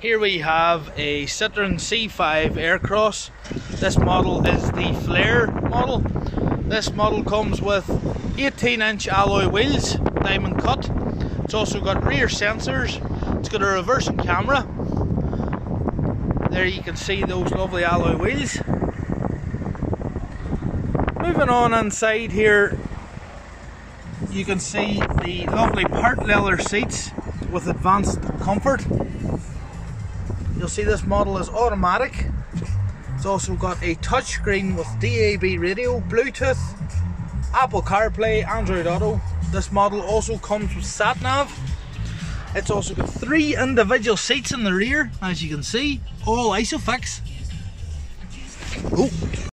Here we have a Citroen C5 Aircross. This model is the Flair model. This model comes with 18 inch alloy wheels, diamond cut. It's also got rear sensors. It's got a reversing camera. There you can see those lovely alloy wheels. Moving on inside here, you can see the lovely part leather seats with advanced comfort. You'll see this model is automatic. It's also got a touchscreen with DAB radio, Bluetooth, Apple CarPlay, Android Auto. This model also comes with sat-nav. It's also got three individual seats in the rear, as you can see, all Isofix. Oh,